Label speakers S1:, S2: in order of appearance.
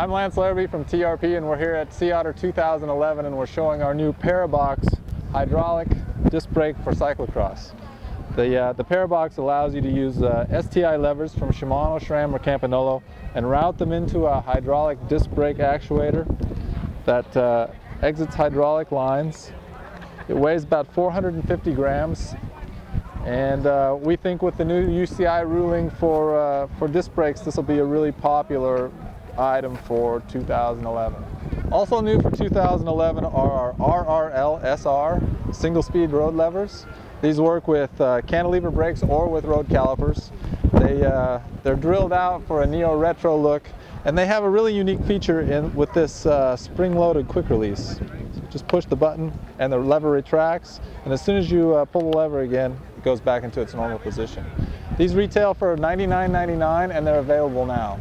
S1: I'm Lance Larrabee from TRP and we're here at Sea Otter 2011 and we're showing our new Parabox hydraulic disc brake for cyclocross. The, uh, the Parabox allows you to use uh, STI levers from Shimano, SRAM, or Campagnolo and route them into a hydraulic disc brake actuator that uh, exits hydraulic lines. It weighs about 450 grams and uh, we think with the new UCI ruling for, uh, for disc brakes, this will be a really popular item for 2011. Also new for 2011 are our RRL SR single speed road levers. These work with uh, cantilever brakes or with road calipers. They, uh, they're drilled out for a neo-retro look and they have a really unique feature in, with this uh, spring-loaded quick release. Just push the button and the lever retracts and as soon as you uh, pull the lever again, it goes back into its normal position. These retail for $99.99 and they're available now.